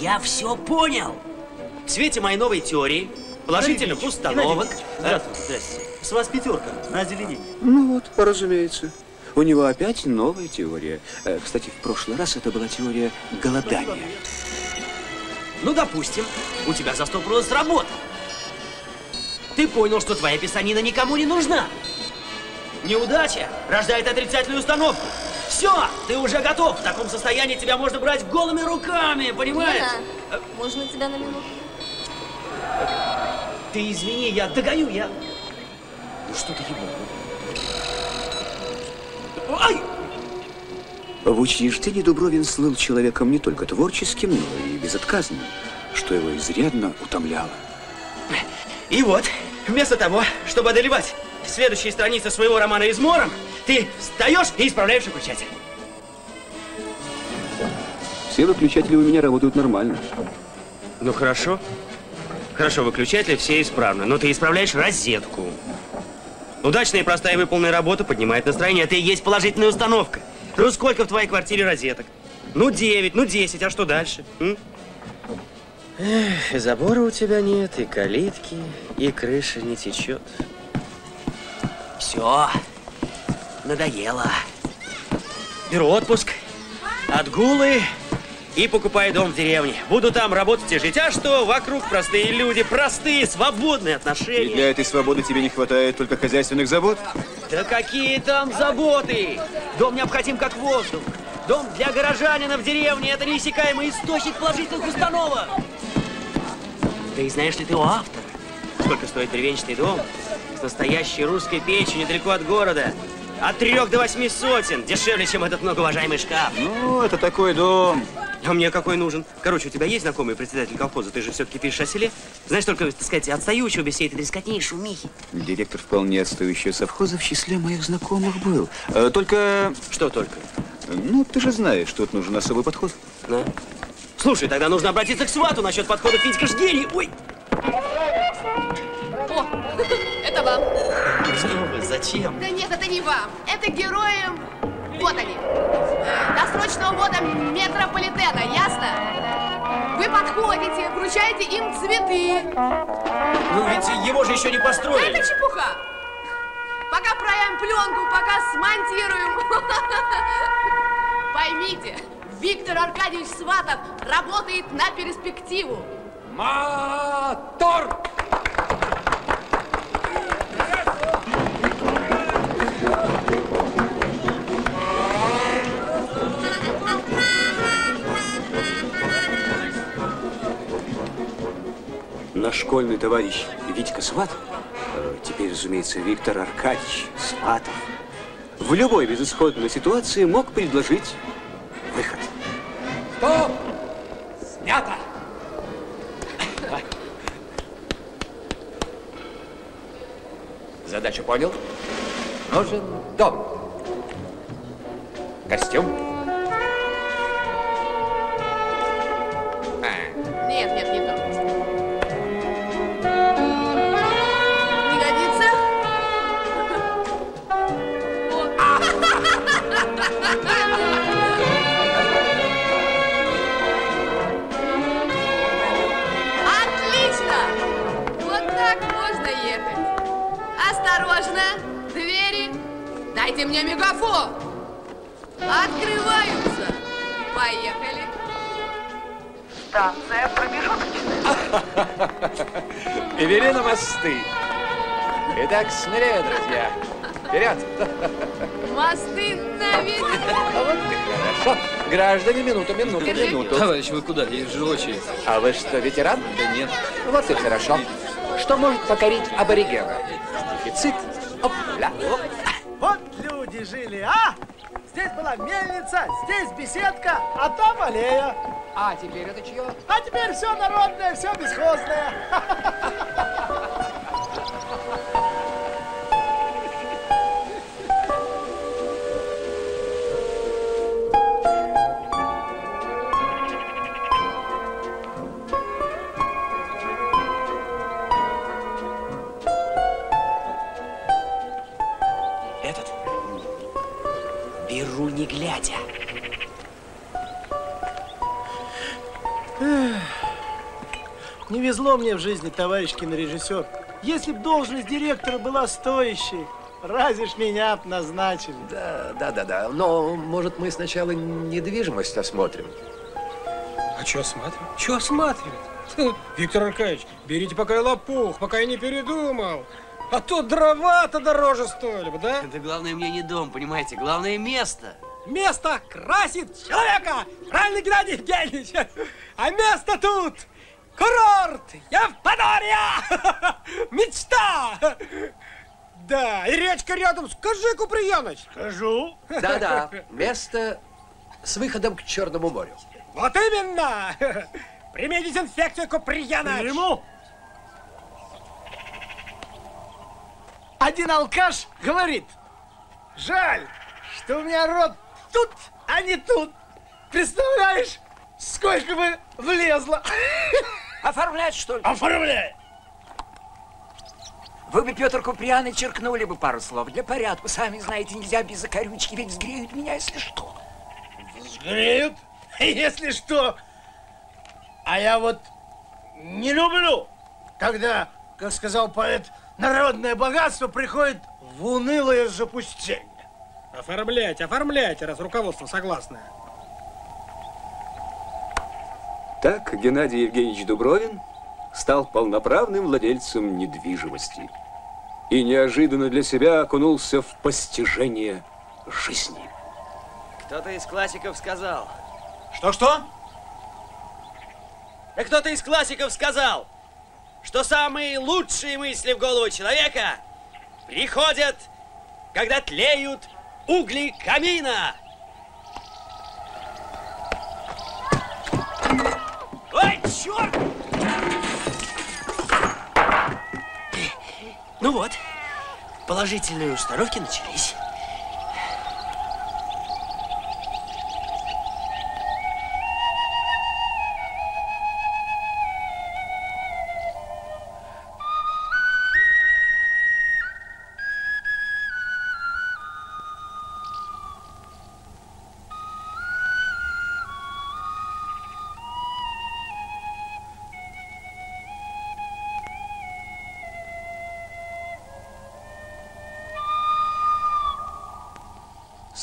Я все понял. В свете моей новой теории, положительных Геннадий установок... А, здравствуйте. Здрасте. С вас пятерка на озеленение. Ну вот, разумеется. У него опять новая теория. Э, Кстати, в прошлый раз это была теория голодания. Ну, допустим, у тебя застопорилась работа. Ты понял, что твоя писанина никому не нужна. Неудача рождает отрицательную установку. Все, ты уже готов. В таком состоянии тебя можно брать голыми руками, понимаешь? Лена, можно тебя на минуту? Ты извини, я догоню, я... Ну что ты ему? Ай! В учреждении Дубровин слыл человеком не только творческим, но и безотказным, что его изрядно утомляло. И вот, вместо того, чтобы одолевать следующие страницы своего романа «Измором», ты встаешь и исправляешь выключатель. Все выключатели у меня работают нормально. Ну хорошо. Хорошо, выключатели все исправны, но ты исправляешь розетку. Удачная и простая выполненная работа поднимает настроение. Это и есть положительная установка. Ну сколько в твоей квартире розеток? Ну 9, ну 10, а что дальше? м? Эх, и забора у тебя нет, и калитки, и крыша не течет. Все, надоело. Беру отпуск, отгулы и покупаю дом в деревне. Буду там работать и жить. А что? Вокруг простые люди, простые, свободные И отношения. для этой свободы тебе не хватает только хозяйственных забот? Да какие там заботы? Дом необходим как воздух. Дом для горожанина в деревне – это неиссякаемый источник положительных установок. Да и знаешь ли ты у автора, сколько стоит деревенчатый дом с настоящей русской печью недалеко от города? От трех до восьми сотен. Дешевле, чем этот многоуважаемый шкаф. Ну, это такой дом. А мне какой нужен? Короче, у тебя есть знакомый председатель колхоза? Ты же все-таки пишешь о селе. Знаешь, только, так сказать, отстающего без всей этой трескотни и шумихи. Директор вполне отстающего совхоза в числе моих знакомых был. Э, Только, Что только? ну, ты же знаешь, что тут нужен особый подход. Да? Слушай, тогда нужно обратиться к свату насчет подхода Федька ж гений. Ой, зачем? Да нет, это не вам. Это героям... Вот они. Э, Досрочного ввода метрополитена, ясно? Вы подходите, вручаете им цветы. Ну ведь его же еще не Да построили. это чепуха. Пока проявим пленку, пока смонтируем. Поймите, Виктор Аркадьевич Сватов работает на перспективу. Мотор! Наш школьный товарищ Витька Сват, э, теперь, разумеется, Виктор Аркадьевич Сватов, в любой безысходной ситуации мог предложить выход. Стоп! Снято! Задачу понял? Нужен дом. Костюм? Отлично! Вот так можно ехать. Осторожно, двери. Дайте мне мегафон. Открываются. Поехали. Станция промежуточная. Перевели на мосты. Итак, смелее, друзья. Вперед! Мосты наведены. А вот и хорошо. Граждане, минуту, минуту, Держи. минуту. Товарищ, вы куда? Есть же очередь. А вы что, ветеран? Да нет. Вот и хорошо. Что может покорить аборигена? Дефицит. Опля. оп. Вот люди жили, а? Здесь была мельница, здесь беседка, а там аллея. А теперь это чье? А теперь все народное, все бесхозное. Этот. Беру не глядя. Не везло мне в жизни, товарищ кинорежиссер. Если б должность директора была стоящей, разве ж меня б назначили. Да, да, да, да. Но, может, мы сначала недвижимость осмотрим? А что смотрим? Что смотрим? Виктор Аркадьевич, берите пока я лопух, пока я не передумал. А то дрова-то дороже стоили бы, да? Это главное мне не дом, понимаете? Главное место. Место красит человека! Правильно, Геннадий Евгеньевич? А место тут! Курорт! Евпатория! Мечта! Да, и речка рядом. Скажи, Куприяныч. Скажу. Да-да, место с выходом к Черному морю. Вот именно! Прими дезинфекцию, Куприяныч. Приму. Один алкаш говорит, жаль, что у меня рот тут, а не тут. Представляешь, сколько бы влезло. Оформлять, что ли? Оформляй. Вы бы, Петр Куприяныч, черкнули бы пару слов для порядка. Сами знаете, нельзя без закорючки, ведь сгреют меня, если что. Греют, если что. А я вот не люблю, когда, как сказал поэт, народное богатство приходит в унылое запустение. Оформляйте, оформляйте, раз руководство согласное. Так Геннадий Евгеньевич Дубровин стал полноправным владельцем недвижимости и неожиданно для себя окунулся в постижение жизни. Кто-то из классиков сказал. Что-что? Да кто-то из классиков сказал, что самые лучшие мысли в голову человека приходят, когда тлеют угли камина. Ой, черт! Ну вот, положительные установки начались.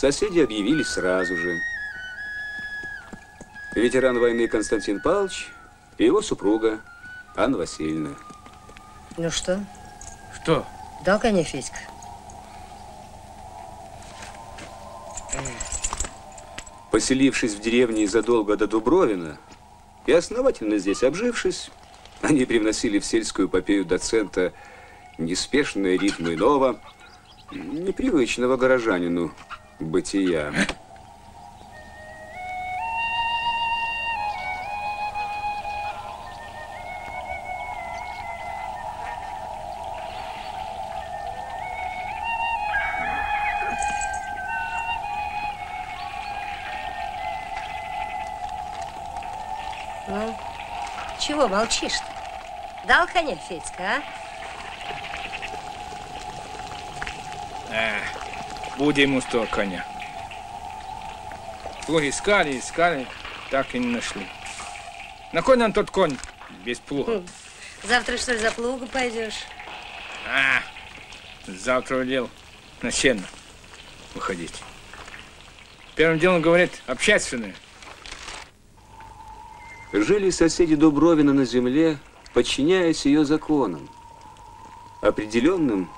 Соседи объявились сразу же. Ветеран войны Константин Павлович и его супруга Анна Васильевна. Ну что, Что? дал коня Федька? Поселившись в деревне задолго до Дубровина и основательно здесь обжившись, они привносили в сельскую попею доцента неспешные ритмы иного, непривычного горожанину бытия. Ну, чего молчишь-то? Дал коня Федька, а? Буде ему с того коня. Плуги искали, искали, так и не нашли. На кой нам тот конь без плуга? Завтра, что ли, за плугу пойдешь? А, завтра удел на сено выходить. Первым делом, говорит, общественное. Жили соседи Дубровина на земле, подчиняясь ее законам, определенным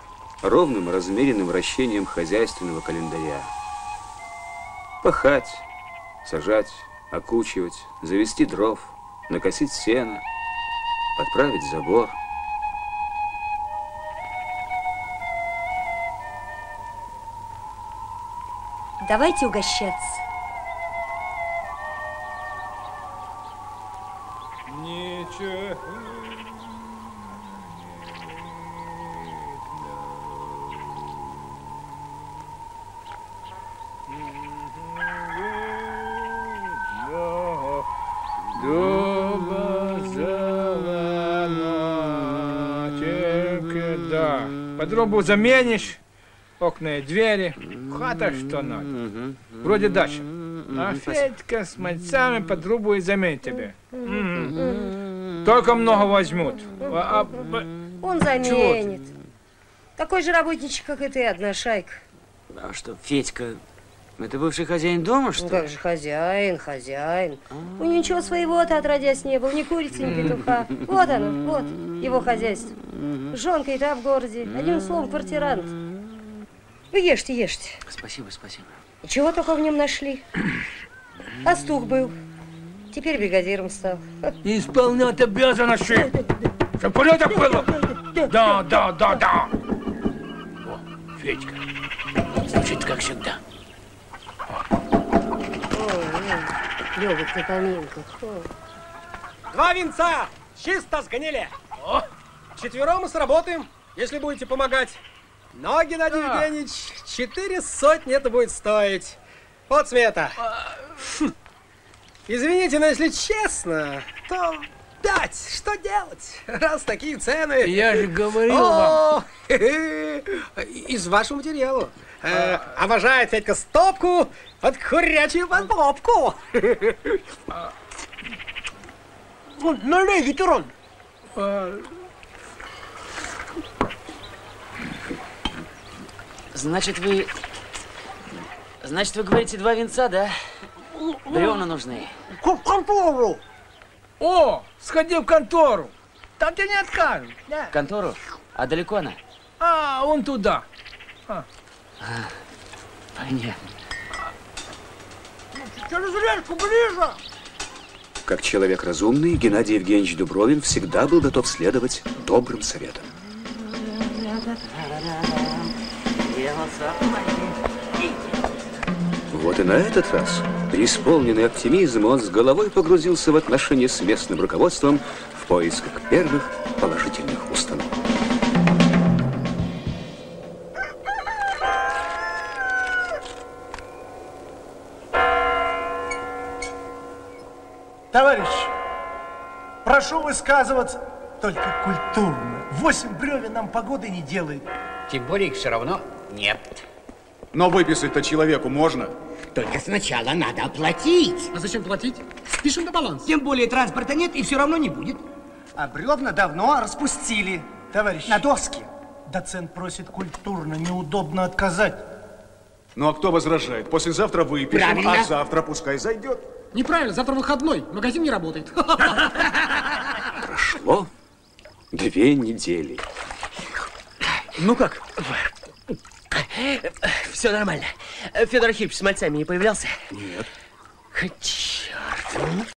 ровным размеренным вращением хозяйственного календаря. Пахать, сажать, окучивать, завести дров, накосить сено, подправить забор. Давайте угощаться. Подробу заменишь, окна и двери, хата что надо. Вроде дача. А Федька с мальцами подробу и заменит тебе. Только много возьмут. А, а, Он заменит. Такой же работничек, как и ты, одна шайка. А что, Федька, это бывший хозяин дома, что Ну ли? как же хозяин, хозяин. У него ничего своего-то отродясь не было, ни курицы, ни петуха. Вот оно, вот, его хозяйство. Жонка и та в городе. Одним словом, квартирант. Вы ешьте, ешьте. Спасибо, спасибо. И чего только в нем нашли? Пастух был. Теперь бригадиром стал. Исполнять обязанности. Чтоб порядок было. Да, да, да, да. О, Федька. Звучит как всегда. Поминках. О. Два венца! Чисто сгнили! О, четвером мы сработаем, если будете помогать. Но, Геннадий Евгеньевич, четыре сотни это будет стоить. Вот смета. Хм. Извините, но если честно, то пять. Что делать? Раз такие цены. Я же говорил О, Из вашего материала. Э, Обожает Федька стопку от курячую подбобку. Ну, Налей, ветеран. Значит, вы... Значит, вы говорите два венца, да? Бревна нужны. Контору. О, сходи в контору. Там тебе не откажут. В контору? А далеко она? А, он туда. Понятно. Через речку ближе. Как человек разумный, Геннадий Евгеньевич Дубровин всегда был готов следовать добрым советам. Вот и на этот раз, преисполненный оптимизм, он с головой погрузился в отношения с местным руководством в поисках первых положительных установок. Товарищ, прошу высказываться только культурно. Восемь бревен нам погоды не делает. Тем более их все равно нет. Но выписать-то человеку можно. Только сначала надо оплатить. А зачем платить? Спишем на баланс. Тем более транспорта нет и все равно не будет. А бревна давно распустили, товарищ. На доски. Доцент просит культурно, неудобно отказать. Ну а кто возражает? Послезавтра выпишем, Правильно. а завтра пускай зайдет. Неправильно, завтра выходной. Магазин не работает. Прошло две недели. Ну как? Все нормально. Федор Архипович с мальцами не появлялся? Нет. Черт.